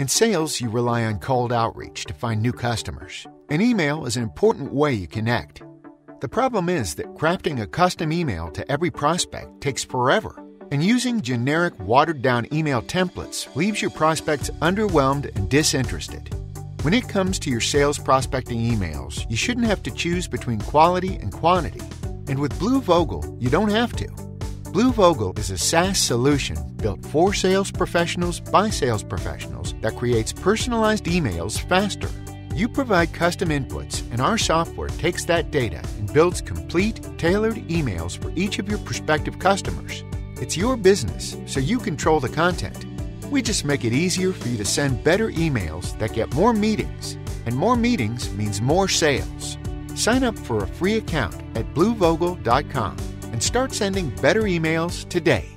In sales, you rely on cold outreach to find new customers, and email is an important way you connect. The problem is that crafting a custom email to every prospect takes forever, and using generic, watered down email templates leaves your prospects underwhelmed and disinterested. When it comes to your sales prospecting emails, you shouldn't have to choose between quality and quantity. And with Bluevogel, you don't have to. Bluevogel is a SaaS solution built for sales professionals by sales professionals that creates personalized emails faster. You provide custom inputs, and our software takes that data and builds complete, tailored emails for each of your prospective customers. It's your business, so you control the content. We just make it easier for you to send better emails that get more meetings, and more meetings means more sales. Sign up for a free account at bluevogel.com and start sending better emails today.